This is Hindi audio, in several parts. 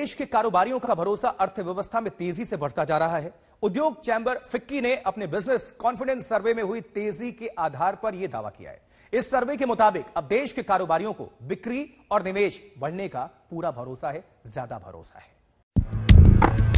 देश के कारोबारियों का भरोसा अर्थव्यवस्था में तेज़ी से बढ़ता जा रहा है। उद्योग चैंबर फिक्की ने अपने बिज़नेस कॉन्फिडेंस सर्वे में हुई तेज़ी के आधार पर यह दावा किया है। इस सर्वे के मुताबिक अब देश के कारोबारियों को बिक्री और निवेश बढ़ने का पूरा भरोसा है, ज़्यादा भरोसा है।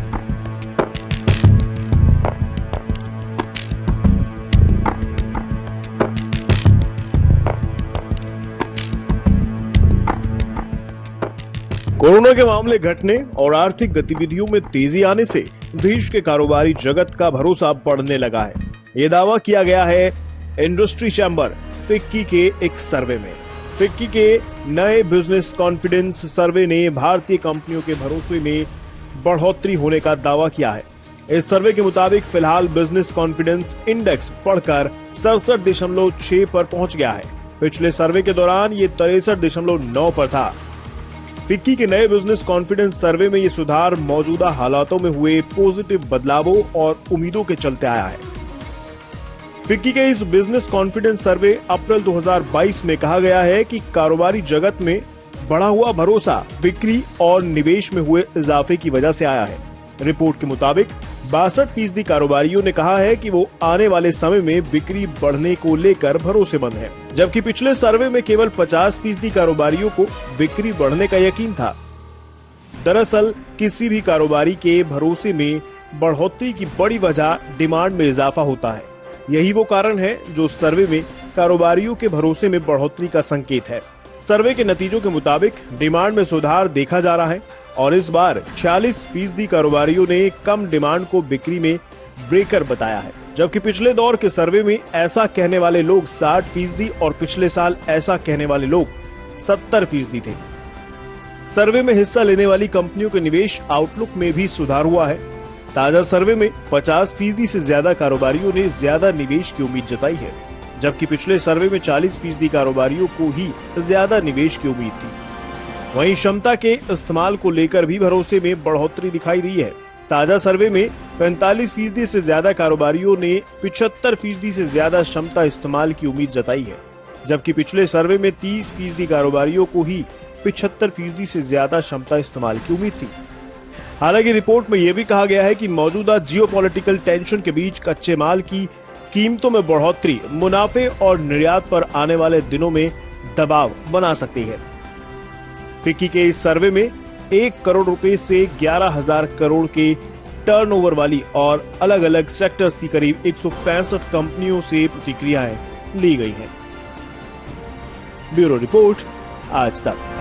कोरोना के मामले घटने और आर्थिक गतिविधियों में तेज़ी आने से देश के कारोबारी जगत का भरोसा बढ़ने लगा है। ये दावा किया गया है इंडस्ट्री चैम्बर फिक्की के एक सर्वे में। फिक्की के नए बिज़नेस कॉन्फिडेंस सर्वे ने भारतीय कंपनियों के भरोसे में बढ़ोतरी होने का दावा किया है। इस सर्वे के मुताबिक फ़िलहाल बिज़नेस कॉन्फिडेंस इंडेक्स बढ़कर सड़सठ दशमलव पर पहुँच गया है। पिछले सर्वे के दौरान ये तिरसठ दशमलव नौ पर था। फिक्की के नए बिज़नेस कॉन्फिडेंस सर्वे में ये सुधार मौजूदा हालातों में हुए पॉजिटिव बदलावों और उम्मीदों के चलते आया है। फिक्की के इस बिज़नेस कॉन्फिडेंस सर्वे अप्रैल 2022 में कहा गया है कि कारोबारी जगत में बढ़ा हुआ भरोसा, बिक्री और निवेश में हुए इजाफे की वजह से आया है। रिपोर्ट के मुताबिक बासठ फ़ीसदी कारोबारियों ने कहा है कि वो आने वाले समय में बिक्री बढ़ने को लेकर भरोसेमंद है, जबकि पिछले सर्वे में केवल 50 फ़ीसदी कारोबारियों को बिक्री बढ़ने का यकीन था। दरअसल, किसी भी कारोबारी के भरोसे में बढ़ोतरी की बड़ी वजह डिमांड में इजाफा होता है। यही वो कारण है जो सर्वे में कारोबारियों के भरोसे में बढ़ोतरी का संकेत है। सर्वे के नतीजों के मुताबिक, डिमांड में सुधार देखा जा रहा है। और इस बार 46 फ़ीसदी कारोबारियों ने कम डिमांड को बिक्री में ब्रेकर बताया है। जबकि पिछले दौर के सर्वे में ऐसा कहने वाले लोग 60 फ़ीसदी और पिछले साल ऐसा कहने वाले लोग 70 फ़ीसदी थे। सर्वे में हिस्सा लेने वाली कंपनियों के निवेश आउटलुक में भी सुधार हुआ है। ताज़ा सर्वे में 50 फ़ीसदी से ज़्यादा कारोबारियों ने ज़्यादा निवेश की उम्मीद जताई है, जबकि पिछले सर्वे में 40 फ़ीसदी कारोबारियों को ही ज़्यादा निवेश की उम्मीद थी। वहीं क्षमता के इस्तेमाल को लेकर भी भरोसे में बढ़ोतरी दिखाई दी है। ताज़ा सर्वे में 45 फ़ीसदी से ज़्यादा कारोबारियों ने पिछहत्तर फ़ीसदी से ज़्यादा क्षमता इस्तेमाल की उम्मीद जताई है, जबकि पिछले सर्वे में 30 फ़ीसदी कारोबारियों को ही पिछहत्तर फ़ीसदी से ज़्यादा क्षमता इस्तेमाल की उम्मीद थी। हालाँकि रिपोर्ट में यह भी कहा गया है कि मौजूदा जियो टेंशन के बीच कच्चे माल की कीमतों में बढ़ोतरी, मुनाफे और निर्यात पर आने वाले दिनों में दबाव बना सकती है। फिक्की के इस सर्वे में एक करोड़ रुपए से ग्यारह हज़ार करोड़ के टर्नओवर वाली और अलग अलग सेक्टर्स की करीब एक सौ पैंसठ कंपनियों से प्रतिक्रियाएँ ली गई हैं। ब्यूरो रिपोर्ट, आज तक।